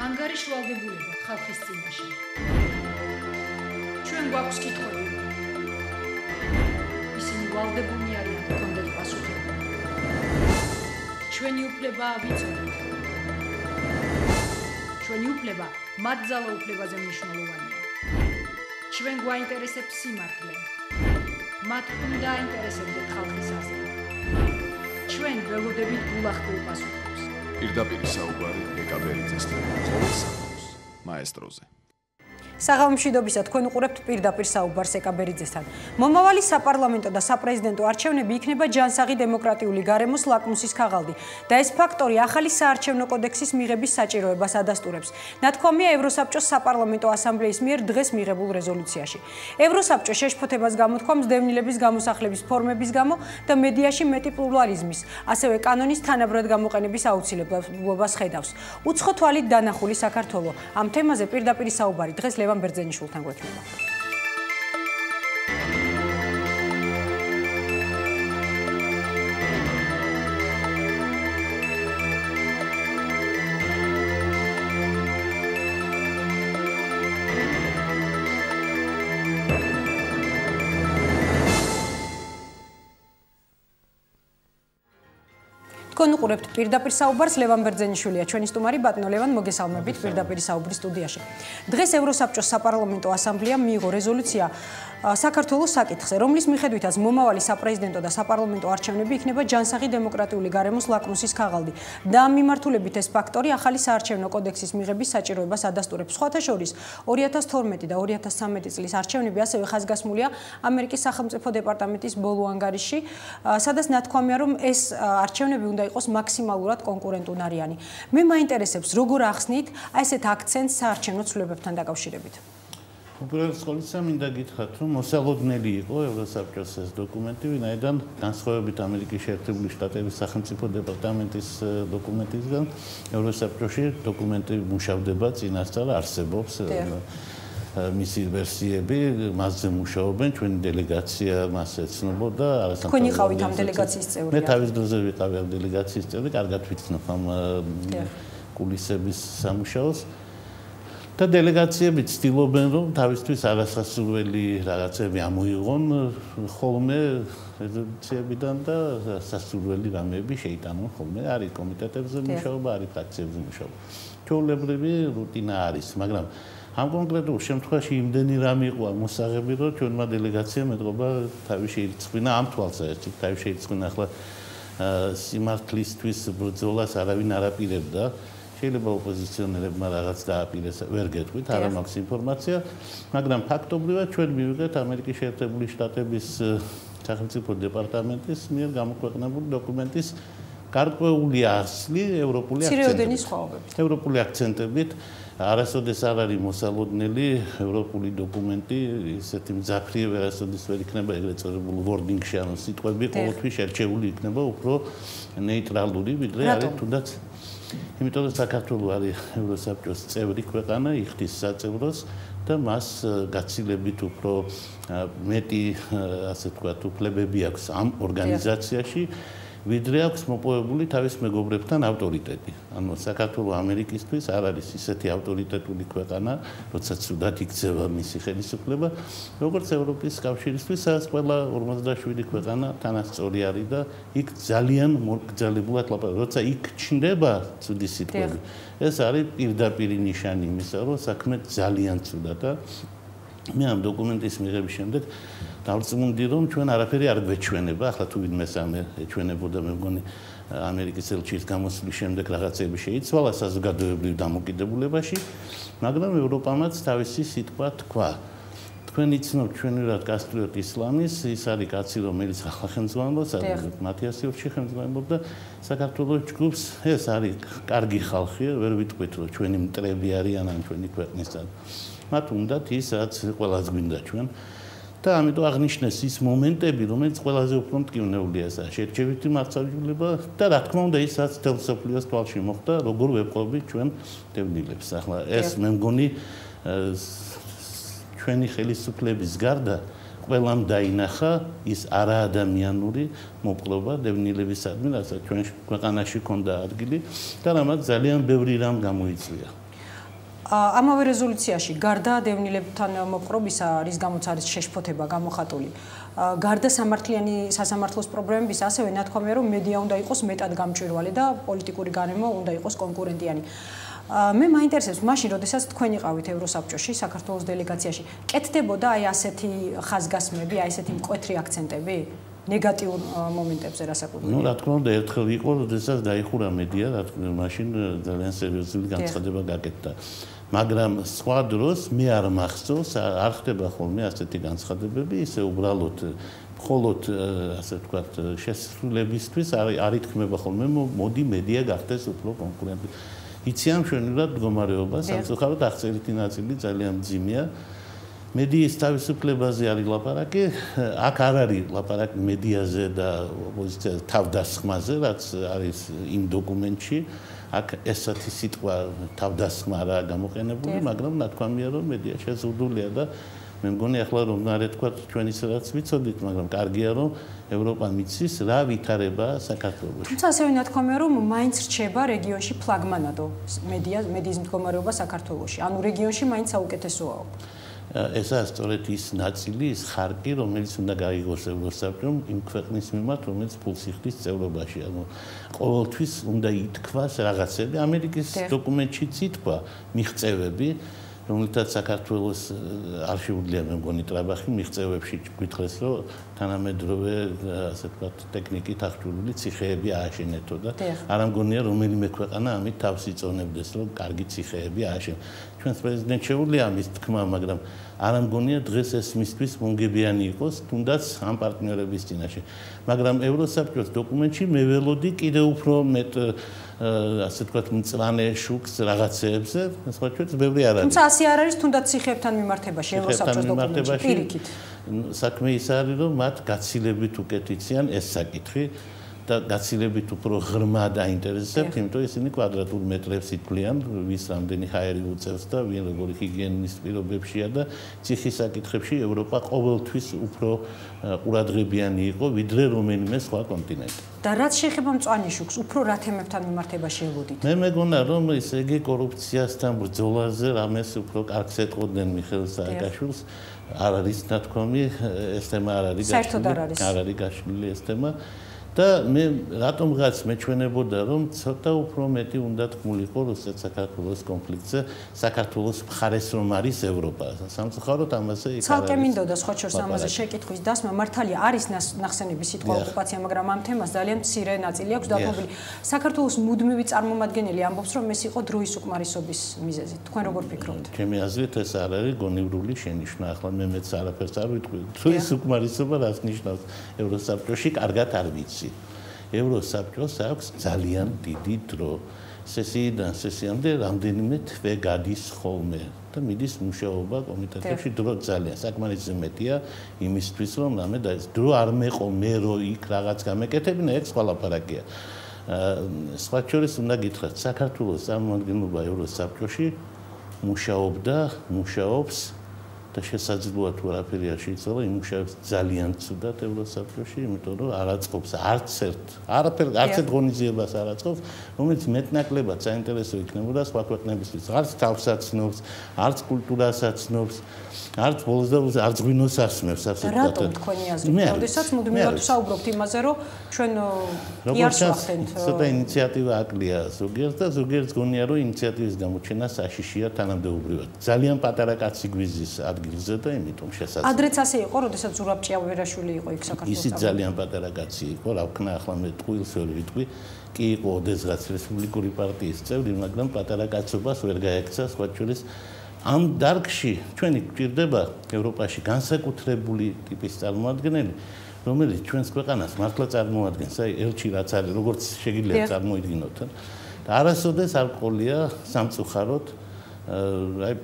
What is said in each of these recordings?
ანგარიშვალდებულება ხალხის წინაშე. ჩვენ გვაქვს კითხვები. ისინი ვალდებულნი არიან კონდეთ პასუხები. ჩვენი უფლება ავიწოდოთ. ჩვენი უფლება მათ ძალა უფლებაზე მნიშვნელოვანია. ჩვენ გვაინტერესებს სიმართლე. მათ უნდა აინტერესებდეთ ხალხის აზრი. ჩვენ ველოდებით გულახდილ პასუხებს. პირდაპირ საუბარი ეკაბერიძესთან ყოველ საქმეს მაესტროზე საღამომშვიდობისა თქვენ უყურებთ პირდაპირ საუბარს ეკაბერიძესთან. მომავალი საპარლამენტო და საპრეზიდენტო არჩევნები იქნება ჯანსაღი დემოკრატიული გარემოს ლაკმუსის ქაღალდი და ეს ფაქტორი ახალი საარჩევნო კოდექსის მიღების საჭიროებას ადასტურებს. ნათქვამია ევროსაბჭოს საპარლამენტო ასამბლეის მიერ დღეს მიღებულ რეზოლუციაში. ევროსაბჭო შეშფოთებას გამოთქვამს დევნილების გამოსახლების ფორმების გამო და მედიაში მეტი პლურალიზმის, ასევე კანონის თანაბრად გამოყენების აუცილებლობას ხედავს. უცხო თვალით დანახული საქართველოს ამ თემაზე პირდაპირ საუბარი დღეს Երևան բերձենի շուտան գոյքնեմ։ თქვენ უყურებთ პირდაპირ საუბარს. ლევან ბერძენიშვილია ჩვენი სტუმარი. ბატონო ლევან მოგესალმებით. პირდაპირ საუბრის სტუდიაში. დღეს ევროსაბჭოს საპარლამენტო ასამბლეამ მიიღო რეზოლუცია საქართველოს საკითხზე, რომლის მიხედვითაც მომავალი საპრეზიდენტო და საპარლამენტო არჩევნები იქნება ჯანსაღი დემოკრატიული გარემოს ლაკმუსის ქაღალდი. და ამ მიმართულებით ეს ფაქტორი ახალი საარჩევნო კოდექსის მიღების საჭიროებას ადასტურებს. სხვათა შორის 2012 და 2013 წლის არჩევნები ასევე ხაზგასმულია ამერიკის სახელმწიფო დეპარტამენტის ბოლო ანგარიში, სადაც ნათქვამია, რომ ეს არჩევნები უნდა იყოს მაქსიმალურად კონკურენტუნარიანი. მე მაინტერესებს, როგორ ახსნით აი ესეთ აქცენტს საარჩევნო ცვლილებებთან დაკავშირებით. უბრალოდ სკოლისა მინდა გითხრათ, რომ მოსალოდნელი იყო ევროსაბჭოს ეს დოკუმენტი, ვინაიდან განსხვავებით ამერიკის შეერთებული შტატების სახელმწიფო დეპარტამენტის დოკუმენტისგან, ევროსაბჭოში დოკუმენტი მუშავდება წინასწარ არსებობს. მისი ვერსიები მასზე მუშაობენ ჩვენი დელეგაცია მას ეცნობოდა არასამთავრობო თქვენი ყავით ამ დელეგაციის წევრი მე თავის დროზე ვიყავი ამ დელეგაციის წევრი კარგად ვიცნობ ამ კულისების სამუშაოს და დელეგაციები ცდილობენ რომ თავისთვის არასასურველი რაღაცები ამოიღონ ხოლმე რეზოლუციებიდან და სასურველი რამეები შეიტანონ ხოლმე არის კომიტეტებზე მუშაობა არის ფრაქციებზე მუშაობა. ჩვეულებრივი რუტინა არის მაგრამ ამ კონკრეტულ შემთხვევაში იმდენი რამე იყო მოსაღები რომ ჩვენმა დელეგაციამ ეთყობა თავი შეიწყვინა ამ თვალსაზრისით თავი შეიწყვინა ახლა სიმართლისთვის ბრძოლას არავინ არ აპირებდა შეიძლება ოპოზიციონერებმა რაღაც დააპირეს, ვერ გეტყვით, არ მაქვს ინფორმაცია, მაგრამ ფაქტობრივად ჩვენ მივიღეთ ამერიკის შეერთებული შტატების სახელმწიფო დეპარტამენტის მიერ გამოქვეყნებული დოკუმენტის გარკვეული ასლი ევროპული აქცენტებით. ევროპული აქცენტებით. არასოდეს არ არის მოსალოდნელი ევროპული დოკუმენტი, ისეთი მძაფრი ვერასოდეს ვერ იქნება ეგრეთ წოდებული wording-ში, ანუ სიტყვები ყოველთვის შერჩეული იქნება უფრო ნეიტრალური, ვიდრე არის თუნდაც იმიტომ რომ საქართველოს არის ევროსაბჭოს წევრი ქვეყანა, იხდის საწევროს და მას გაცილებით უფრო მეტი ასე ვთქვათ, უფლებები აქვს ამ ორგანიზაციაში. ვიდრე აქვს მოპოვებული თავის მეგობრებთან ავტორიტეტი. ანუ საქართველოს ამერიკისთვის არ არის ისეთი ავტორიტეტული ქვეყანა, როცა ცუდად იქცევა მისი ხელისუფლება, როგორც ევროპის კავშირისთვის, სადაც ყველა 57 ქვეყანა თანასწორი არის და იქ ძალიან მოგზალებულად ლაპარაკობს. როცა იქ ჩნდება ცუდი სიტყვები, ეს არის პირდაპირი ნიშანი იმისა, რომ საქმე ძალიან ცუდაა და მე ამ დოკუმენტის მიღების შემდეგ დავწმუნდი რომ ჩვენ არაფერი არ გვეჩვენება ახლა თუ ვინმე სამე ეჩვენებოდა მე მგონი ამერიკის ელჩის გამოსვლის შემდეგ რაღაცები შეიცვალა საზოგადოებრივ დამოკიდებულებაში მაგრამ ევროპამაც თავისი სიტყვა თქვა. თქვენ იცნობთ ჩვენურად კასტრიოტ ისლამის ის არის კაცი რომელიც ახალხემძღვანელს არის მათიასიოვში ხელმძღვანელობდა საქართველოს ჯგუფს ეს არის კარგი ხალხი ვერ ვიტყვით რომ ჩვენი მტრები არიან ან ჩვენი ქვეყნის მათ უნდათ ის რაც ყველას გვინდა ჩვენ და ამიტომ აღნიშნეს ის მომენტები, რომელიც ყველაზე უფრო მტკივნეულია ეს შეერთებითი მართლმსაჯულება და რა თქმა უნდა ისაც თელსოფლიოს თვალში მოხდა, როგორ ვეპყრობი ჩვენ დევნილებს. ახლა ეს მე მგონი ჩვენი ხელისუფლების გარდა ყველამ დაინახა ის არაადამიანური მოპყრობა დევნილებისადმი, რასაც ჩვენ ქვეყანაში ქონდა ადგილი და რამაც ძალიან ბევრი რამ გამოიწვია. ამავე რეზოლუციაში გარდა დევნილებთან მოპყრობისა, რის გამოც არის შეშფოთება გამოხატული, გარდა სამართლიანი სასამართლოს პრობლემების, ასევე ნათქვამია, რომ მედია უნდა იყოს მეტად გამჭვირვალე და პოლიტიკური განემო უნდა იყოს კონკურენტიანი. მე მაინტერესებს მაშინ, როდესაც თქვენ იყავით ევროსაბჭოში, საქართველოს დელეგაციაში, კეთდებოდა აი ასეთი ხაზგასმები, აი ესეთი მკვეთრი აქცენტები? ნეგატიურ მომენტებზე რასაკუთრებით. ნუ რა თქმა უნდა, ერთხელ იყო, როდესაც დაიხურა მედია, რა თქმა მაშინ ძალიან სერიოზული განცხადება გაკეთდა. მაგრამ სხვა დროს მე არ მახსოვს, არ ხდება ხოლმე ასეთი განცხადებები, ისე უბრალოდ მხოლოდ ასე ვთქვათ, შესრულებისთვის არ არ ითქმება ხოლმე, მოდი მედია გახდეს უფრო კონკურენტი. იციან ჩვენურად მდგომარეობა, სამწუხაროდ აღწერითი ნაწილი ძალიან მძიმეა. მედიის თავისუფლებაზე არის ლაპარაკი, აქ არ არის ლაპარაკი მედიაზე და ოპოზიციაზე თავდასხმაზე, რაც არის იმ დოკუმენტში. აქ ესეთი სიტყვა თავდასხმა რა გამოყენებული, მაგრამ ნათქვამია რომ მედია შეზღუდულია და მე მგონი ახლა რომ არ ეთქვა ჩვენი სადაც ვიცოდით, მაგრამ კარგია რომ ევროპა მიცის რა ვითარება საქართველოს. თუმცა ასევე ნათქვამია რომ მაინც რჩება რეგიონში ფლაგმანადო მედია მედიის მდგომარეობა საქართველოში. ანუ რეგიონში მაინც საუკეთესოა. ესაა სწორედ ის ნაწილი, ის ხარკი, რომელიც უნდა გაიგოს ევროსაბჭომ იმ ქვეყნის მიმართ, რომელიც ფულსიხლის წევრობაში, ანუ ყოველთვის უნდა ითქვას რაღაცები. ამერიკის დოკუმენტშიც ითქვა მიღწევები, რომელთაც საქართველოს არ შეუძლია მე მგონი ტრაბახი მიღწევებში გითხრეს, რომ თანამედროვე ასე ვთქვათ ტექნიკით აღჭურვილი ციხეები ააშენეთო და არ ამგონია რომელიმე ქვეყანა ამით თავს იწონებდეს, რომ კარგი ციხეები ააშენოს. ჩვენს პრეზიდენტ შეუძლია ამის თქმა, მაგრამ არ ამგონია დღეს ეს მისთვის მონგებიანი იყოს, თუნდაც ამ პარტნიორების წინაშე. მაგრამ ევროსაბჭოს დოკუმენტში მე ველოდი კიდევ უფრო მეტ ასე ვთქვათ მწვანე შუქს რაღაცეებზე, სხვა ჩვენც ბევრი არ არის. თუმცა ასე არ არის თუნდაც ციხეებთან მიმართებაში ევროსაბჭოს დოკუმენტში პირიქით. საქმე ის არის, რომ მათ გაცილებით უკეთიციან ეს საკითხი. და გაცილებით უფრო ღრმა დაინტერესებთ, იმიტომ ისინი კვადრატულ მეტრებს ითვლიან, ვის რამდენი ჰაერი უწევს და ვინ როგორი ჰიგიენის პირობებშია და ციხის საკითხებში ევროპა ყოველთვის უფრო ყურადღებიანი იყო, ვიდრე რომელიმე სხვა კონტინენტი. და რაც შეეხება მწვანე შუქს, უფრო რა თემებთან მიმართება შევლოდით? მე მეგონა, რომ ესე იგი კორუფციასთან ბრძოლაზე რამეს უფრო კარგს ეთყოდნენ მიხელ სააკაშვილს. არ არის ნათქვამი, ეს თემა არ არის გაშლილი. არ არის გაშლილი ეს თემა. და მე რატომღაც მეჩვენებოდა რომ ცოტა უფრო მეტი უნდა თქმულიყო რუსეთ საქართველოს კონფლიქტზე საქართველოს მხარეს რომ არის ევროპა. სამწუხაროდ ამაზე იქ ცალკე მინდოდა სხვა შორს ამაზე შეკითხვის დასმა. მართალია არის ნახსენები სიტყვა ოკუპაცია მაგრამ ამ თემას ძალიან მცირე ნაწილი აქვს დაფუძნებული საქართველოს მუდმივი წარმომადგენელი ამბობს რომ ეს იყო დროის უკმარისობის მიზეზი. თქვენ როგორ ფიქრობთ? ჩემი აზრით ეს არ არის გონივრული შენიშვნა ახლა მე მეც არაფერს არ ვიტყვი. დროის უკმარისობა რას ნიშნავს ევროსაბჭოში კარგად არ ვიცი ევროსაბჭოს აქვს ძალიან დიდი დრო. სესიიდან სესიამდე რამდენიმე თვე გადის ხოლმე და მიდის მუშაობა კომიტეტებში დრო ძალიან საკმარისი მეტია იმისთვის რომ რამე და ეს დრო არ მეყო მე რო იქ რაღაც გამეკეთებინა ეს ყველა პარაკია. აა სხვა შორის უნდა გითხრათ საქართველოს წარმომადგენლობა ევროსაბჭოში მუშაობდა, მუშაობს და შესაძლოა თუ არაფერი არ შეიცვალა, იმუშავებს ძალიან ცუდად ევროსაბჭოში, იმიტომ რომ არაცხობს არც ერთ, არაფერ არც ერთ ღონისძიებას არაცხობს, რომელიც მეტნაკლებად საინტერესო იქნებოდა სხვა ქვეყნებისთვის. არც თავსაცნობს, არც კულტურასაც ცნობს. არც ბოლოს არც ღვინოს ასმევს ასე ვთქვათ. რატომ თქვენი აზრით? როდესაც მუდმივად საუბრობთ იმაზე, რომ ჩვენ იარს ვახდენთ. ცოტა ინიციატივა აკლია ზოგიერთ და ზოგიერთ გონია, რომ ინიციატივის გამოჩენა საშიშია თანამდებობრივად. ძალიან პატარა კაცი გვიზის ადგილზე და იმიტომ შესაძლოა. ადრეც ასე იყო, როდესაც ზურაბ ჭიავერაშვილი იყო იქ საქართველოს. ისიც ძალიან პატარა კაცი იყო, რა ვქნა ახლა მე ტყუილს ვერ ვიტყვი. კი იყო ოდესღაც რესპუბლიკური პარტიის წევრი, მაგრამ პატარა კაცობას ვერ გაექცა სხვა ჩვენის ამ დარგში ჩვენი გვჭირდება ევროპაში განსაკუთრებული ტიპის წარმოადგენელი, რომელიც ჩვენს ქვეყანას მართლა წარმოადგენს, აი ელჩი რაც არის, როგორც შეგიძლია წარმოიდგინოთ. და არასოდეს არ ყოლია სამწუხაროდ აი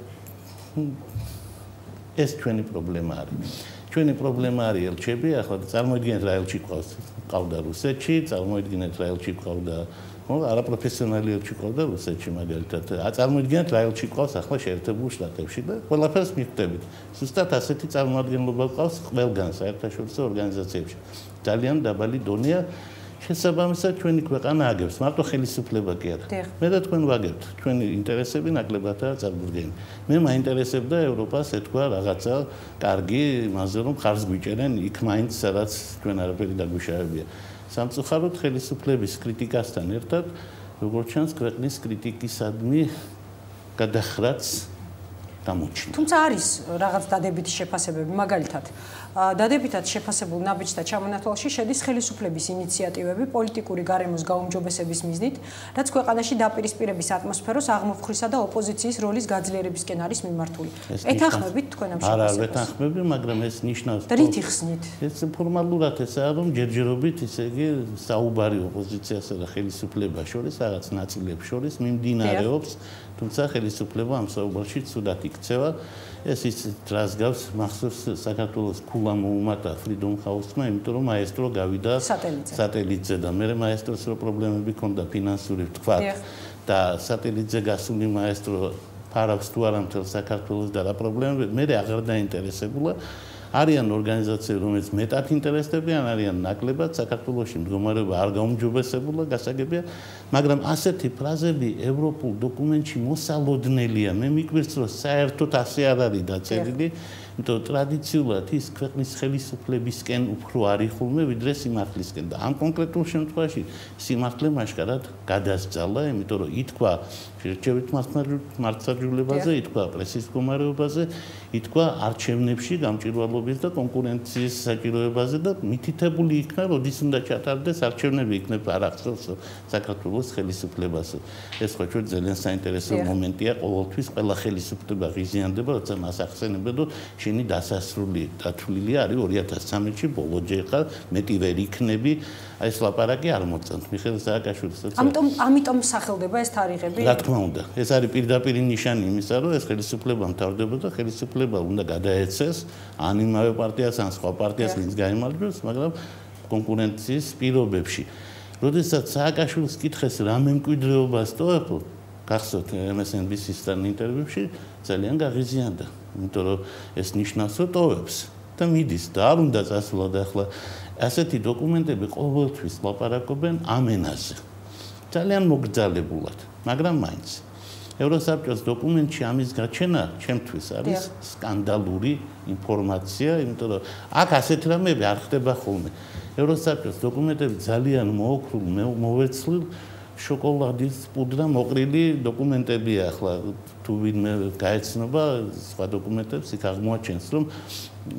ეს ჩვენი პრობლემა არის. ჩვენი პრობლემა არის ელჩები, ახლა წარმოიდგინეთ რა ელჩი ყავს, ყავდა რუსეთში, წარმოიდგინეთ რა ელჩი ყავდა ხო, არაპროფესიონალი ელჩი ყავდა რუსეთში მაგალითად. აწარმოიდგინეთ რა ელჩი ყავს ახლა შეერთებულ შტატებში და ყველაფერს მიხვდებით. ზუსტად ასეთი წარმოადგენლობა ყავს ყველგან საერთაშორისო ორგანიზაციებში. ძალიან დაბალი დონეა შესაბამისად ჩვენი ქვეყანა აგებს, მარტო ხელისუფლება კი არა. მე და თქვენ ვაგებთ, ჩვენი ინტერესები ნაკლებადაა წარმოდგენილი. მე მაინტერესებდა ევროპას ეთქვა რაღაცა კარგი, მასზე რომ ხარს გვიჭერენ იქ მაინც სადაც ჩვენ არაფერი დაგვიშავებია. სამწუხაროდ ხელისუფლების კრიტიკასთან ერთად როგორც ჩანს ქვეყნის კრიტიკისადმი გადახრაც გამოჩნდა. თუმცა არის რაღაც დადებითი შეფასებები, მაგალითად, დადებითად შეფასებულ ნაბიჯთა ჩამონათვალში შედის ხელისუფლების ინიციატივები პოლიტიკური გარემოს გაუმჯობესების მიზნით, რაც ქვეყანაში დაპირისპირების ატმოსფეროს აღმოფხრისა და ოპოზიციის როლის გაძლიერებისკენ არის მიმართული. ეთანხმებით თქვენ ამ შეფასებას? არა, ეთანხმები, მაგრამ ეს ნიშნავს დრით იხსნით. ეს ფორმალურად ესაა, რომ ჯერჯერობით ისე იგი საუბარი ოპოზიციასა და ხელისუფლებას შორის რაღაც ნაწილებს შორის მიმდინარეობს, თუმცა ხელისუფლება ამ საუბარში ცუდად იქცევა. ეს ის დრას გავს მახსოვს საქართველოს ფულა მოუმატა freedom house-მა, იმიტომ რომ მაესტრო გავიდა სატელიტზე და მე მაესტროს რო პრობლემები ქონდა ფინანსური თქვა და სატელიტზე გასული მაესტრო ფარავს თუ არა მთელ საქართველოს და რა პრობლემები მე აღარ დაინტერესებულა არიან ორგანიზაციები, რომელიც მეტად ინტერესდებიან, არიან ნაკლებად საქართველოსში მდგომარეობა არ გაუმჯობესებულა, გასაგებია, მაგრამ ასეთი ფრაზები ევროპულ დოკუმენტში მოსალოდნელია. მე მიკვირს, რომ საერთოდ ასე არ არის დაწერილი. იმიტომ ტრადიციულად ის ქვეყნის ხელისუფლებისკენ უფრო არის ხოლმე ვიდრე სიმართლისკენ და ამ კონკრეტულ შემთხვევაში სიმართლე მასკარად გადასძალა, იმიტომ რომ ითქვა შერჩევით მართლმსაჯულებაზე, ითქვა პრესის მდგომარეობაზე, ითქვა არჩევნებში გამჭირვალობის და კონკურენციის საჭიროებაზე და მითითებული იქნა, როდის უნდა ჩატარდეს არჩევნები იქნებ არახსოვს საქართველოს ხელისუფლებას. ეს ხო ჩვენ ძალიან საინტერესო მომენტია ყოველთვის ყველა ხელისუფლება ღიზიანდება, როცა მას ახსენებენ და შენი დასასრული დათვლილი არის 2013-ში ბოლოჯე ხა მეტი ვერ იქნები. აი ეს ლაპარაკი არ მოწონთ მიხეილ სააკაშვილის ამიტომ ამიტომ სახელდება ეს თარიღები. რა თქმა უნდა ეს არის პირდაპირ ნიშანი იმისა რომ ეს ხელისუფლება მთავრდება და ხელისუფლება უნდა გადაეცეს ან იმავე პარტიას ან სხვა პარტიას ვინც გამოიმარჯვებს მაგრამ კონკურენციის პირობებში. როდესაც სააკაშვილს კითხეს რა მემკვიდრეობას ტოვებ გახსოვთ MSNBC-სთან ინტერვიუში ძალიან გაღიზიანდა იმიტომ რომ ეს ნიშნავს რომ ტოვებს და მიდის და არ უნდა წასულა და ახლა ასეთი დოკუმენტები ყოველთვის ლაპარაკობენ ამ ენაზე ძალიან მოგძალებულად მაგრამ მაინც. ევროსაბჭოს დოკუმენტში ამის გაჩენა ჩემთვის არის სკანდალური ინფორმაცია იმიტომ რომ აქ ასეთი რამეები არ ხდება ხოლმე. ევროსაბჭოს დოკუმენტები ძალიან მოოქრულ მოვეცლილ შოკოლადის პუდრა მოყრილი დოკუმენტებია ახლა თუ ვინმე გაეცნობა სხვა დოკუმენტებს იქ აღმოაჩენს რომ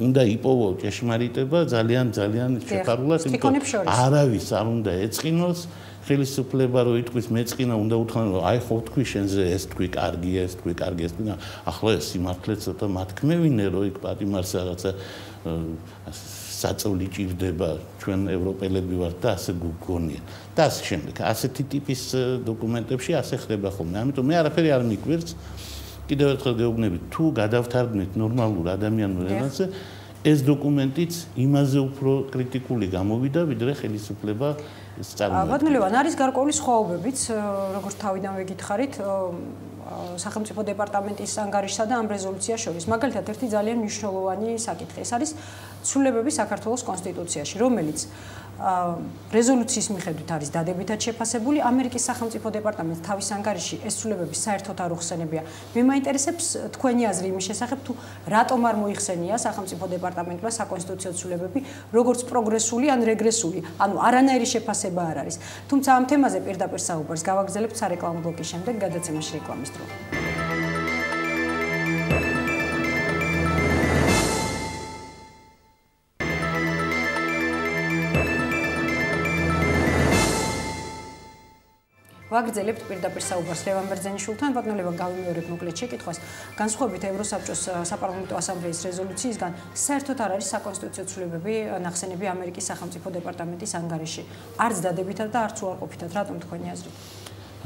უნდა იპოვო ჭეშმარიტება ძალიან ძალიან შეფარულად იმიტომ არავის არ უნდა ეწყინოს ხელისუფლება რო იტყვის მეწყინა უნდა უთხრან რომ აი ხო თქვი შენზე ეს თქვი კარგია ეს თქვი კარგია ეს თქვი ახლა ეს სიმართლე ცოტა მათქმევინე რო იქ პატიმარს რაღაცა საწოლი ჭირდება ჩვენ ევროპელები ვართ და ასე გგონია და ასე შემდეგ. ასეთი ტიპის დოკუმენტებში ასე ხდება ხოლმე. ამიტომ მე არაფერი არ მიგვირს კიდევ ერთხელ გეუბნები თუ გადავთარგმნით ნორმალურ ადამიანურ ენაზე ეს დოკუმენტიც იმაზე უფრო კრიტიკული გამოვიდა ვიდრე ხელისუფლება წარმოადგენს. ბატონო, არის გარკვეული სხვაობებიც, როგორც თავიდანვე გითხარით, სახელმწიფო დეპარტამენტის ანგარიშსა და ამ რეზოლუციას შორის. მაგალითად, ერთი ძალიან მნიშვნელოვანი საკითხი, ეს არის ცვლილებები საქართველოს კონსტიტუციაში, რომელიც რეზოლუციის მიხედვით არის დადებითად შეფასებული ამერიკის სახელმწიფო დეპარტამენტს თავის ანგარიში ეს ცვლილებები საერთოდ არ უხსენებია. მე მაინტერესებს თქვენი აზრი იმის შესახებ თუ რატომ არ მოიხსენია სახელმწიფო დეპარტამენტმა საკონსტიტუციო ცვლილებები როგორც პროგრესული ან რეგრესული, ანუ არანაირი შეფასება არ არის. თუმცა ამ თემაზე პირდაპირ საუბარს გავაგზავნებთ სარეკლამო ბლოკის შემდეგ გადაცემაში რეკლამის დროს. ვაგრძელებთ პირდაპირ საუბარს ლევან ბერძენიშვილთან, ბატონ ლევან გავიმეორებ მოკლედ შეკითხვას. განსხვავებით ევროსაბჭოს საპარლამენტო ასამბლეის რეზოლუციისგან, საერთოდ არ არის საკონსტიტუციო ცვლილებები ნახსენები ამერიკის სახელმწიფო დეპარტამენტის ანგარიში. არც დადებითად და არც უარყოფითად, რატომ თქვენი აზრი?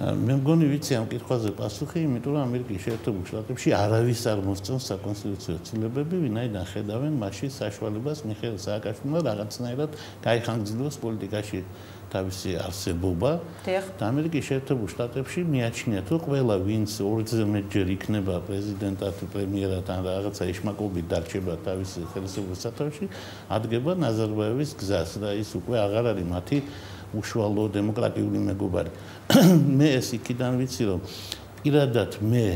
მე მგონი ვიცი ამ კითხვაზე პასუხი, იმიტომ რომ ამერიკის შეერთებულ შტატებში არავის არ მოსწონს საკონსტიტუციო ცვლილებები, ვინაიდან ხედავენ მასში საშუალებას მიხეილ სააკაშვილმა რაღაცნაირად გაიხანგრძლიოს პოლიტიკაში თავისი არსებობა და ამერიკის შეერთებულ შტატებში მიაჩნიათ რომ ყველა ვინც ორზე მეტჯერ იქნება პრეზიდენტად, პრემიერად ან რაღაცა ეშმაკობით დარჩება თავის ხელისუფლების სათავეში, ადგენდა ნაზარბაევის გზას და ის უკვე აღარ არის მათი უშუალო დემოკრატიული მეგობარი. მე ეს იქიდან ვიცი რომ პირადად მე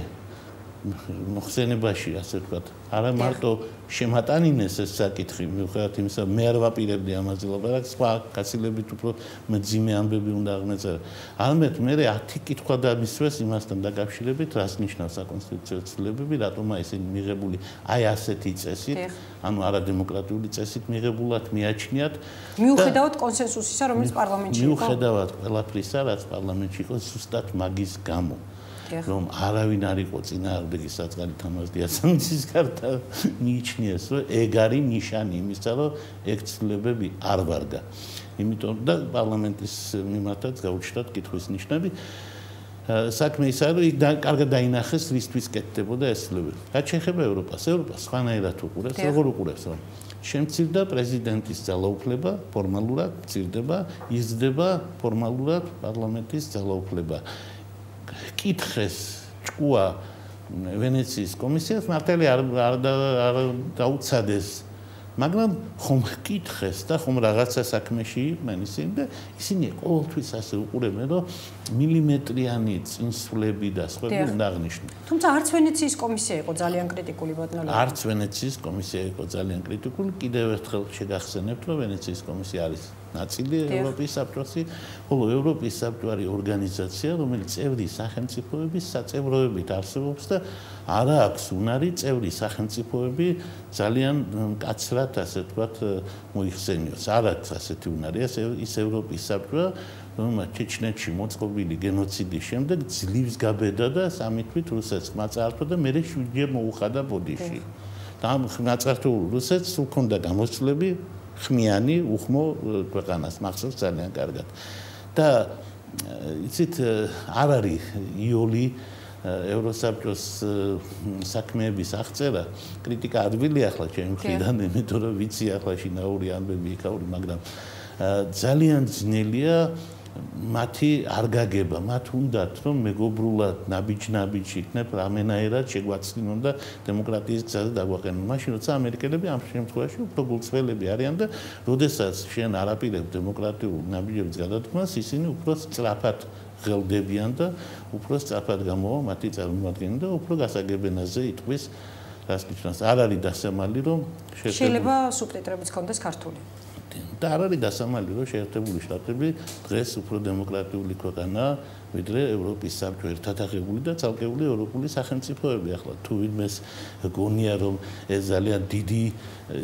მოხსენებაში ასე ვთქვათ. არა მარტო შემატანინეს ეს საკითხი მიუხედავად იმისა მე არ ვაპირებდი ამაზე ლაპარაკს სხვა კაცილებით უფრო მეძიმე ამბები უნდა აღმეწერა არამედ მე 10 კითხვა დამისვეს იმასთან დაკავშირებით რას ნიშნავს საკონსტიტუციო ცვლილებები რატომა ისინი მიღებული აი ასეთი წესით ანუ არადემოკრატიული წესით მიღებულად მიაჩნიათ მიუხედავად კონსენსუსისა რომელიც პარლამენტში იყო. მიუხედავად ყველაფრისა რაც პარლამენტში იყო ზუსტად მაგის გამო რომ არავინ არ იყო წინააღმდეგი საწყალი თამაზდიასამის გარდა მიიჩნიეს რომ ეგ არის ნიშანი იმისა რომ ეგ ცვლილებები არ ვარგა იმიტომ და პარლამენტის მიმართაც გაუჩნდათ კითხვის ნიშნები. საქმე ისაა რომ იქ კარგად დაინახეს რისთვის კეთდებოდა ეს ცვლილებები რაც შეეხება ევროპას ევროპა სხვანაირად უყურებს როგორ უყურებს რომ შემცირდა პრეზიდენტის ძალაუფლება ფორმალურად მცირდება იზრდება ფორმალურად პარლამენტის ძალაუფლება კითხეს ჭკუა ვენეციის კომისიას მართალი არ არ დაუცადეს მაგრამ ხომ კითხეს და ხომ რაღაცა საქმეში იყვნენ ისინი და ისინი ყოველთვის ასე უყურებენ რომ მილიმეტრიანი წინსვლები და სხვები უნდა აღნიშნონ. თუმცა არც ვენეციის კომისია იყო ძალიან კრიტიკული ბატონო. არც ვენეციის კომისია იყო ძალიან კრიტიკული. კიდევ ერთხელ შეგახსენებთ რომ ვენეციის კომისია არის ნაწილი ევროპის საბჭოსი, ხოლო ევროპის საბჭოარი ორგანიზაცია, რომელიც წევრი სახელმწიფოების საწევროებით არსებობს და არა აქვს უნარი წევრი სახელმწიფოები ძალიან კაცრად ასე ვთქვათ მოიხსენიოს. არ აქვს ასეთი უნარი, ის ევროპის საბჭოა რომელიც ჩეჩნეთში მოწყობილი გენოციდის შემდეგ ძლივს გაბედა და სამი თვით რუსეთს მაწართო და მე შვიდჯერ მოუხადა ბოდიში. და ამ მაწართულ რუსეთს სულ ქონდა გამოსვლები ხმიანი უხმო ქვეყანას მახსოვს ძალიან კარგად. და იცით არ არის იოლი ევროსაბჭოს საქმეების აღწერა კრიტიკა ადვილი ახლა ჩემი მხრიდან იმიტომ რომ ვიცი ახლა შინაური ამბები იქაური მაგრამ ძალიან ძნელია მათი არ გაგება, მათ უნდათ რომ მეგობრულად ნაბიჯ-ნაბიჯ იქნებ რამენაერად შეგვაცნონ და დემოკრატიის გზაზე დაგვაყენონ. მაშინ როცა ამერიკელები ამ შემთხვევაში უფრო გულწრფელები არიან და როდესაც შენ არაპირებ დემოკრატიულ ნაბიჯებს გადადგმას, ისინი უფრო სწრაფად ღელდებიან და უფრო სწრაფად გამოვა მათი წარმოადგენა და უფრო გასაგებენაზე იტყვის რას ნიშნავს. არ არის დასამალი რომ შეიძლება სუბტიტრებიც კონდეს ქართული. და არ არის დასამალი რომ შეერთებული შტატები დღეს უფრო დემოკრატიული ქვეყანაა ვიდრე ევროპის საბჭო ერთადაღებული და ცალკეული ევროპული სახელმწიფოები ახლა. თუ ვინმეს გონია რომ ეს ძალიან დიდი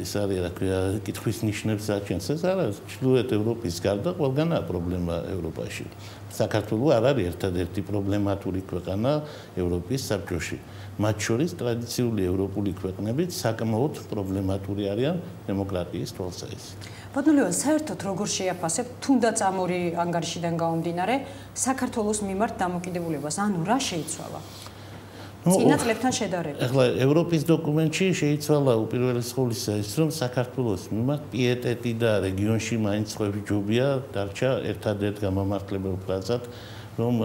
ეს არის რა ქვია კითხვის ნიშნებს აჩენს ეს არა ჩრდილოეთ ევროპის გარდა ყველგანაა პრობლემა ევროპაში. საქართველოს არ არის ერთადერთი პრობლემატური ქვეყანა ევროპის საბჭოში. მათ შორის ტრადიციული ევროპული ქვეყნები საკმაოდ პრობლემატური არიან დემოკრატიის თვალსაზრისით ბატონო საერთოდ როგორ შეაფასებ თუნდაც ამ ორი ანგარიშიდან გამომდინარე საქართველოს მიმართ დამოკიდებულებას ანუ რა შეიცვალა? წინა წლებთან შედარებით. ახლა ევროპის დოკუმენტში შეიცვალა უპირველეს ყოვლისა ის რომ საქართველოს მიმართ პიეტეტი და რეგიონში მაინც ხვევი ჯობია დარჩა ერთადერთ გამამართლებელ ფრაზად რომ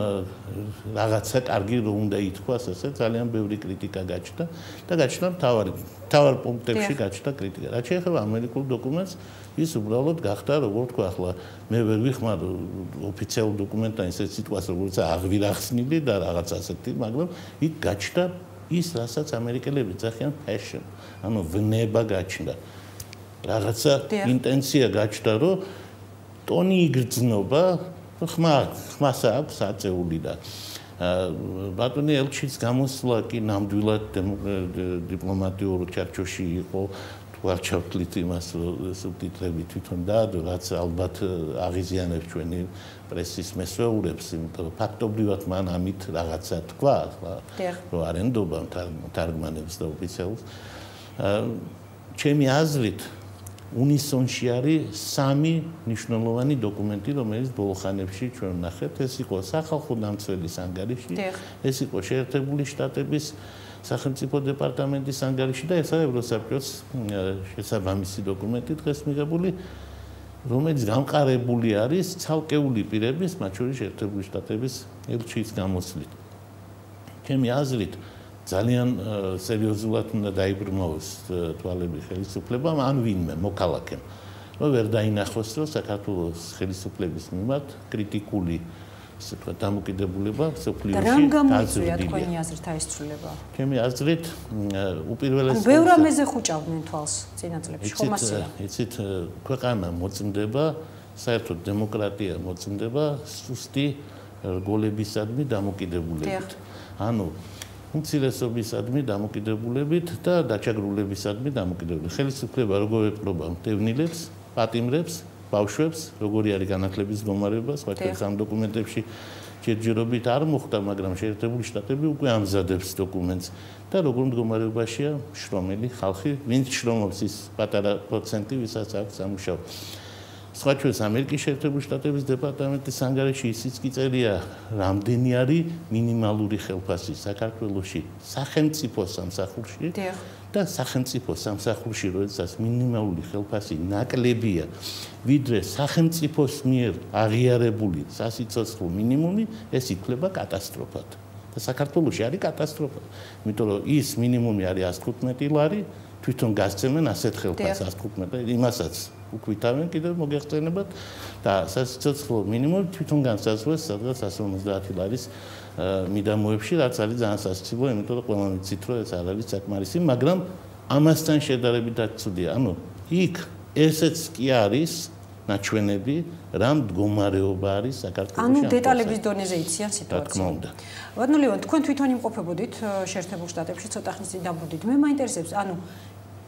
რაღაცა კარგი რომ უნდა ითქვას ასე ძალიან ბევრი კრიტიკა გაჩნდა და გაჩნდა თავარი თავარ პუნქტებში გაჩნდა კრიტიკა. რაც შეეხება ამერიკულ დოკუმენტს ის უბრალოდ გახდა როგორ თქვა ახლა მე ვერ ვიხმარ ოფიციალურ დოკუმენტთან ისეთ სიტუაციას როგორც აღვირახსნილი და რაღაც ასეთი მაგრამ იქ გაჩნდა ის რასაც ამერიკელები ძახიან fashion ანუ ვნება გაჩნდა. რაღაცა ინტენცია გაჩნდა რომ ტონი იგრძნობა ხმა ხმას აქვს აწეული და ბატონი ელჩის გამოსვლა კი ნამდვილად დიპლომატიურ ჩარჩოში იყო თუ არ ჩავთვლით იმას სუბტიტრები თვითონ დაადო რაც ალბათ აღიზიანებს ჩვენი პრესის მესვეურებს იმიტომ რომ ფაქტობრივად მან ამით რაღაცა თქვა რომ არენდობა თარგმანებს და ოფიციალს. ჩემი აზრით უნისონში არის სამი მნიშვნელოვანი დოკუმენტი რომელიც ბოლო ხანებში ჩვენ ნახეთ ეს იყო სახალხო დამცველის ანგარიში ეს იყო შეერთებული შტატების სახელმწიფო დეპარტამენტის ანგარიში და ესაა ევროსაბჭოს შესაბამისი დოკუმენტი დღეს მიღებული რომელიც გამყარებული არის ცალკეული პირების მათ შორის შეერთებული შტატების ელჩის გამოსვლით. ჩემი აზრით ძალიან სერიოზულად უნდა დაიბრუნოს თვალები ხელისუფლებამ ან ვინმე მოქალაქემ. რომ ვერ დაინახოს, რომ საქართველოს ხელისუფლების მიმართ კრიტიკული ასე თქვა დამოკიდებულება სოფლიოში გაზრდილია. და რამ გამოიწვია თქვენი აზრით აი ეს ცვლილება? ჩემი აზრით უპირველეს ბევრ ამაზე ხუჭავდნენ თვალს წინა წლებში ხომ ასეა? იცით ქვეყანა მოწმდება საერთოდ დემოკრატია მოწმდება სუსტი რგოლებისადმი დამოკიდებულებით. ანუ უმცირესობისადმი დამოკიდებულებით და დაჩაგრულებისადმი დამოკიდებულებით. ხელისუფლება როგორ ეპყრობა მტევნილებს, პატიმრებს, ბავშვებს, როგორი არის განათლების გომარება, სხვა ამ დოკუმენტებში ჯერჯერობით არ მოხდა, მაგრამ შეერთებული შტატები უკვე ამზადებს დოკუმენტს და როგორ მდგომარეობაშია შრომელი ხალხი, ვინც შრომობს ის პატარა პროცენტი, ვისაც აქვს სამუშაო. სხვა ჩვენს ამერიკის შეერთებული შტატების დეპარტამენტის ანგარიში ისიც კი წერია, რამდენი არის მინიმალური ხელფასი საქართველოსში სახელმწიფო სამსახურში და სახელმწიფო სამსახურში როდესაც მინიმალური ხელფასი ნაკლებია, ვიდრე სახელმწიფოს მიერ აღიარებული სასიცოცხლო მინიმუმი, ეს ითვლება კატასტროფად. და საქართველოსში არის კატასტროფა, იმიტომ რომ ის მინიმუმი არის 115 ლარი, თვითონ გასცემენ ასეთ ხელფასს 115 იმასაც უკვითავენ კიდევ მოგეხსენებათ და სასიცოცხლო მინიმუმი თვითონ განსაზღვრეს სადღაც 150 ლარის მიდამოებში რაც არის ძალიან სასიცოცხლო იმიტომ რომ ყველა ვიცით რომ ეს არ არის საკმარისი მაგრამ ამასთან შედარებითაც ცუდია ანუ იქ ესეც კი არის ნაჩვენები რა მდგომარეობა არის საქართველოს ანუ დეტალების დონეზე იციან სიტუაცია. თქმა უნდა. ვადნულივან თქვენ თვითონ იმყოფებოდით შეერთებულ შტატებში ცოტა ხნის წინ დაბრუნდით. მე მაინტერესებს, ანუ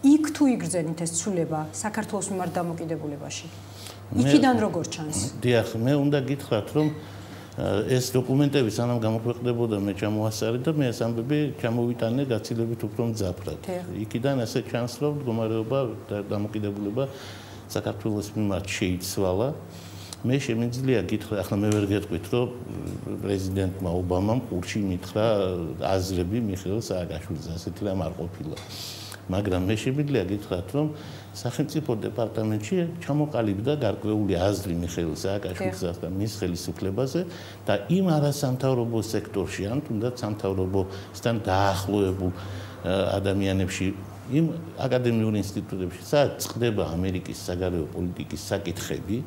იქ თუ იგრძენით ეს ცვლილება საქართველოს მიმართ დამოკიდებულებაში? იქიდან როგორ ჩანს? დიახ, მე უნდა გითხრათ, რომ ეს დოკუმენტები სანამ გამოქვეყნდებოდა მე ჩამოასწარი და მე ეს ამბები ჩამოვიტანე გაცილებით უფრო მძაფრად. იქიდან ასე ჩანს, რომ მდგომარეობა და დამოკიდებულება საქართველოს მიმართ შეიცვალა. მე შემიძლია გითხრა, ახლა მე ვერ გეტყვით, რომ პრეზიდენტმა ობამამ ყურში მითხრა აზრები მიხეილ სააკაშვილის, ასეთი რამ არ ყოფილა. მაგრამ მე შემიძლია გითხრათ, რომ სახელმწიფო დეპარტამენტში ჩამოყალიბდა გარკვეული აზრი მიხეილ სააკაშვილის და მის ხელისუფლებაზე და იმ არასამთავრობო სექტორში, ან თუნდაც სამთავრობოსთან დაახლოებულ ადამიანებში, იმ აკადემიურ ინსტიტუტებში, სადაც წდება ამერიკის საგარეო პოლიტიკის საკითხები,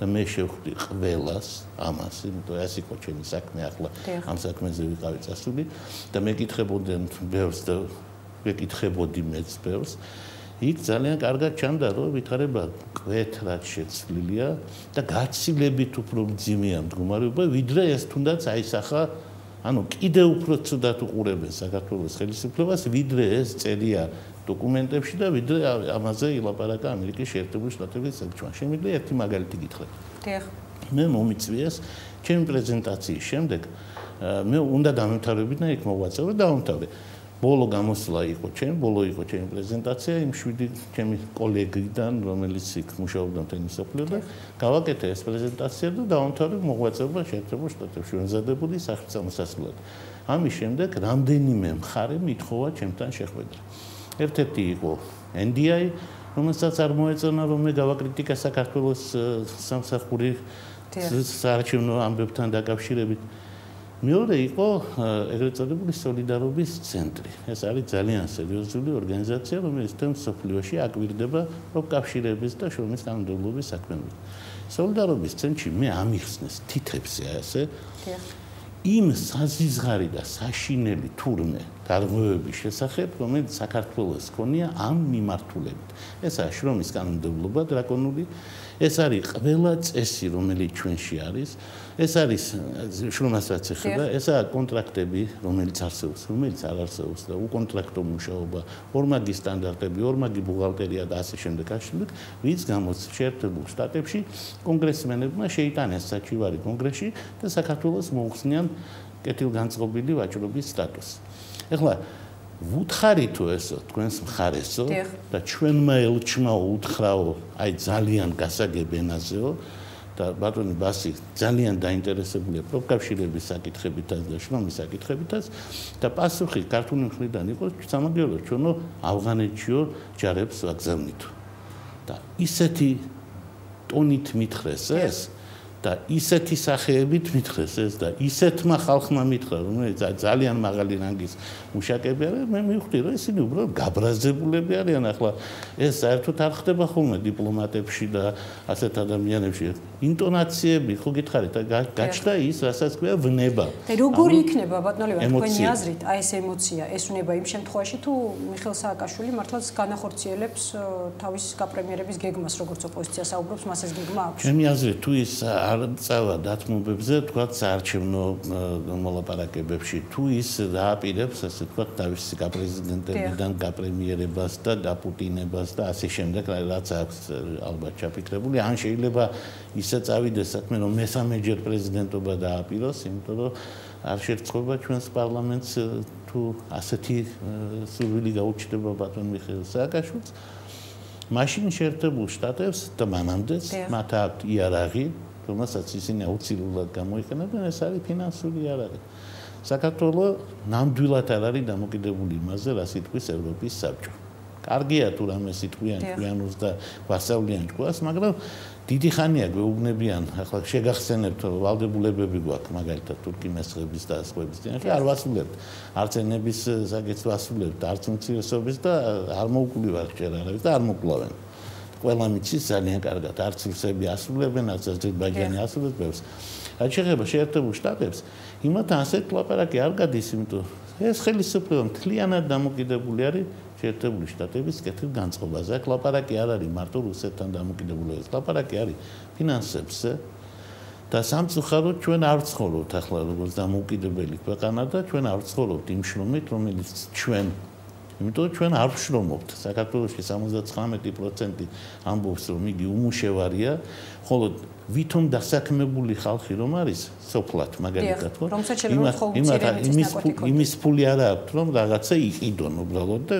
და მე შევხვდი ყველას ამას, იმიტომ ეს იყო ჩემი საქმე ახლა ამ საქმეზე ვიყავი წასული და მე კითხებოდი ბევრს და ვეკითხებოდი მეც ბევრს. იქ ძალიან კარგად ჩანდა, რომ ვითარება კვეთრად შეცვლილია და გაცილებით უფრო მძიმეა მდგომარეობა, ვიდრე ეს თუნდაც აისახა, ანუ კიდე უფრო ცუდად უყურებენ საქართველოს ხელისუფლებას, ვიდრე ეს წერია დოკუმენტებში და ვიდრე ამაზე ილაპარაკა ამერიკის შეერთებული შტატების საქმე. შემიძლია ერთი მაგალითი გითხრათ. დიახ. მე მომიწვიეს ჩემი პრეზენტაციის შემდეგ მე უნდა დამთავრებინა და იქ მოვაწევრო და დავამთავრე. ბოლო გამოსვლა იყო ჩემ, ბოლო იყო ჩემი პრეზენტაცია იმ შვიდი ჩემი კოლეგიდან, რომელიც იქ მუშაობდა თემის სოფლიო და გავაკეთე ეს პრეზენტაცია და დავამთავრე მოღვაწეობა შეერთებულ შტატებში ვენზადებული სახელმწიფოსასვლად. ამის შემდეგ რამდენიმე მხარე მithova ჩემთან შეხვედრა. ერთ-ერთი იყო NDI, რომელსაც არ მოეწონა რომ მე გავაკრიტიკა საქართველოს სამსახური საარჩევნო ამბებთან დაკავშირებით. მეორე იყო ეგრეთ წოდებული სოლიდარობის ცენტრი. ეს არის ძალიან სერიოზული ორგანიზაცია, რომელიც თემ სოფლიოში აკვირდება პროკავშირების და შრომის თანამდებობის საქმეებით. სოლიდარობის ცენტრში მე ამიხსნეს თითებზე ასე. იმ საზიზღარი და საშინელი თურმე დარღვევების შესახებ, რომელიც საქართველოს ქონია ამ მიმართულებით. ესაა შრომის კანონმდებლობა დრაკონული ეს არის ყველა წესი, რომელიც ჩვენში არის. ეს არის შრომასაც ეხება, ესაა კონტრაქტები, რომელიც არსებობს, რომელიც არ არსებობს და უკონტრაქტო მუშაობა, ორმაგი სტანდარტები, ორმაგი ბუღალტერია და ასე შემდეგ, ასე შემდეგ, ვის გამოც შეერთებულ შტატებში კონგრესმენებმა შეიტანეს საჩივარი კონგრესში და საქართველოს მოუხსნიან კეთილგანწყობილი ვაჭრობის სტატუსი. ეხლა ვუთხარი თუ ესო თქვენს მხარესო და ჩვენმა ელჩმა უთხრაო აი ძალიან გასაგებ ენაზეო და ბატონი ბასი ძალიან დაინტერესებულია პროფკავშირების საკითხებითაც და შრომის საკითხებითაც და პასუხი ქართული მხრიდან იყო სამაგიერო ჩვენო ავღანეთშიო ჯარებს ვაგზავნით. და ისეთი ტონით მითხრეს ეს და ისეთი სახეებით მithres ეს და ისეთმა ხალხმა მithra რომელიც ძალიან მაღალი რანგის მუშაკები არიან მე მივხვდი რომ ისინი უბრალოდ გაბრაზებულები არიან ახლა ეს საერთოდ არ ხდება ხოლმე დიპლომატებში და ასეთ ადამიანებში. ინტონაციები ხო გითხარით გაჩნდა ის რასაც ქვია ვნება. და როგორი იქნება ბატონო თქვენი აზრით? აი ეს ემოცია ეს უნება იმ შემთხვევაში თუ მიხელ სააკაშვილი მართლაც განახორციელებს თავის გაპრემიერების გეგმას როგორც ოპოზიცია საუბრობს მას ეს გეგმა აქვს? ჩემი აზრით თუ ის არ წავა დათმობებზე, თქვა საარჩევნო მოლაპარაკებებში, თუ ის დააპირებს, ასე თქვა, თავისი გაპრეზიდენტებიდან გაპრემიერებას და დაპუტინებას და ასე შემდეგ, რაც აქვს ალბათ ჩაფიქრებული, ან შეიძლება ისე წავიდეს საქმე, რომ მესამეჯერ პრეზიდენტობა დააპიროს, იმიტომ რომ არ შეერწყება ჩვენს პარლამენტს თუ ასეთი სურვილი გაუჩნდება ბატონ მიხეილ სააკაშვილს. მაშინ შეერთებულ შტატებს და მანამდეც მათ აქვთ იარაღი რომელსაც ისინი აუცილებლად გამოიყენებენ, ეს არის ფინანსური იარაღი. საქართველოს ნამდვილად არ არის დამოკიდებული იმაზე, რა სიტყვის ევროპის საბჭო. კარგია თუ რამე სიტყვიან ქვიანოს და ვასავლიან ჭკუას, მაგრამ დიდი ხანია გვეუბნებიან, ახლა შეგახსენებთ ვალდებულებები გვაქვს, მაგალითად თურქიმესხების და ასყვების წინაშე არ ვასრულებთ. არც ენების საკითხს ვასრულებთ, არც უმცირესობის და არ მოუკლივარ ჯერ არავის და არ მოკლავენ. ყველა მიცის ძალიან კარგად. არც რუსები ასრულებენ არც აზერბაიჯანი ასრულებს. რაც შეეხება შეერთებულ შტატებს იმათ ასეთ ლაპარაკი არ გადის იმიტომ ეს ხელისუფლება მთლიანად დამოკიდებული არის შეერთებული შტატების კეთილ განწყობაზე. აქ ლაპარაკი არ არის მარტო რუსეთთან დამოკიდებული ეს ლაპარაკი არის ფინანსებზე და სამწუხაროდ ჩვენ არ ვცხოვრობთ ახლა როგორც დამოუკიდებელი ქვეყანა და ჩვენ არ ვცხოვრობთ იმ შრომით რომელიც ჩვენ იმიტომ რომ ჩვენ არ ვშრომობთ. საქართველოსში 79% ამბობს რომ იგი უმუშევარია. ხოლო ვითომ დასაქმებული ხალხი რომ არის? სოფლად მაგალითად ხო? იმის იმის ფული არ აქვს რომ რაღაცა იყიდონ უბრალოდ და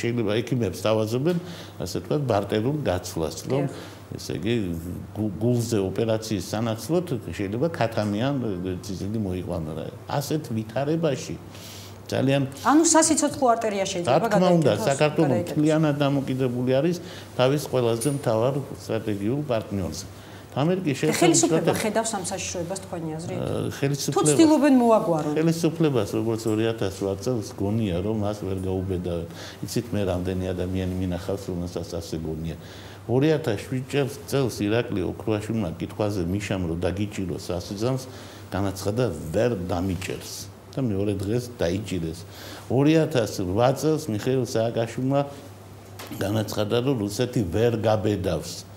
შეიძლება ექიმებს დავაზობენ ასე თქვა ბარტერულ გაცვლას რომ ესე იგი გულზე ოპერაციის სანაცვლოდ შეიძლება ქათამიან ციზილი მოიყვანო ასეთ ვითარებაში ძალიან ანუ სასიცოცხლო არტერია შეიძლება გადაიქცეს. რა თქმა უნდა, საქართველოს მთლიანად დამოკიდებული არის თავის ყველაზე მთავარ სტრატეგიულ პარტნიორზე. ამერიკის ხელისუფლება ხედავს ამ საშიშროებას თქვენი აზრით? ხელისუფლება თუ ცდილობენ მოაგვარონ. ხელისუფლებას როგორც 2008 წელს გონია რომ მას ვერ გაუბედა. იცით მე რამდენი ადამიანი მინახავს რომელსაც ასე გონია. 2007 წელს ირაკლი ოქროაშვილმა კითხვაზე მიშამ რომ დაგიჭიროს ასიზამს განაცხადა ვერ დამიჭერს. და მეორე დღეს დაიჭირეს. 2008 წელს მიხეილ სააკაშვილმა განაცხადა რომ რუსეთი ვერ გაბედავს.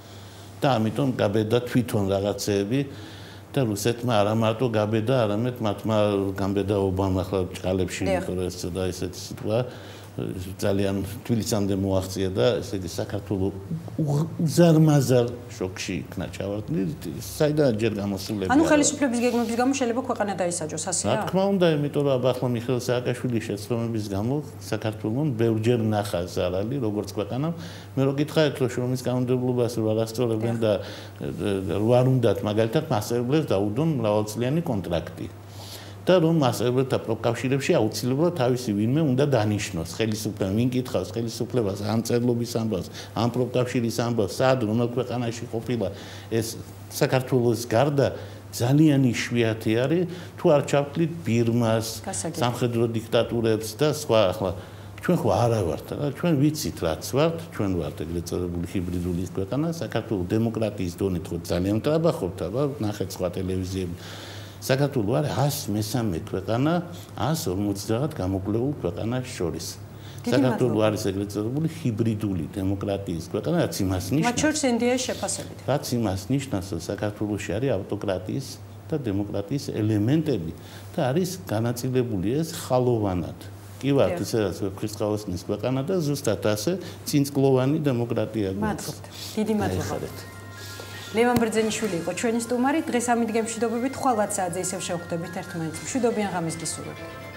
და ამიტომ გაბედა თვითონ რაღაცეები და რუსეთმა არა მარტო გაბედა არამედ მათმა გაბედა ობამა ხალხ ჭალებში იმიტომ რომ ეს და ესეთი სიტყვა ძალიან თბილისამდე მოაღწია და ესე იგი საქართველოს უზარმაზარ შოკში იქნა ჩავარდნილი საიდან ჯერ გამოსულები ანუ ხელისუფლების გეგმების გამო შეიძლება ქვეყანა დაისაჯოს ასეა? რა თქმა უნდა იმიტომ რომ ახლა მიხეილ სააკაშვილის შეცდომების გამო საქართველოს ბევრჯერ ნახა ზარალი როგორც ქვეყანა. მე რო გითხარით რომ შრომის კანონმდებლობას რო არასწორებენ და რო არ უნდათ მაგალითად მასწავლებლებს დაუდონ მრავალწლიანი კონტრაქტი და რომ მასწავლებელთა პროკავშირებში აუცილებლად თავისი ვინმე უნდა დანიშნოს. ხელისუფლება ვინ კითხავს ხელისუფლებას ამ წერლობის ამბავს ამ პროკავშირის ამბავს სად რომელ ქვეყანაში ყოფილა. ეს საქართველოს გარდა ძალიან იშვიათი არის თუ არ ჩავთვლით ბირმას სამხედრო დიქტატურებს და სხვა ახლა ჩვენ ხო არა ვართ რა ჩვენ ვიცით რაც ვართ ჩვენ ვართ ეგრეთ წოდებული ჰიბრიდული ქვეყანა საქართველოს დემოკრატიის დონით ხო ძალიან ტრაბახობთ აბა ნახეთ სხვა ტელევიზიები საქართველო არის 103 ქვეყანა 150 გამოკლებულ ქვეყანას შორის. საქართველო არის ეგრეთ წოდებული ჰიბრიდული დემოკრატიის ქვეყანა, რაც იმას ნიშნავს. მათ შორის ინდიაში შეფასებით. რაც იმას ნიშნავს, რომ საქართველოში არის ავტოკრატიის და დემოკრატიის ელემენტები და არის განაწილებული ეს ხალოვანად. კი ვართ ისედაც ქრისტიანის ქვეყანა და ზუსტად ასე წინწკლოვანი დემოკრატია გვაქვს. დიდი მადლობა. ლევან ბრძენიშვილი იყო ჩვენი სტუმარი. დღეს ამით გემშვიდობებით ხვალაც საათზე ისევ შევხვდებით ერთმანეთს. მშვიდობიან ღამის გისურვებთ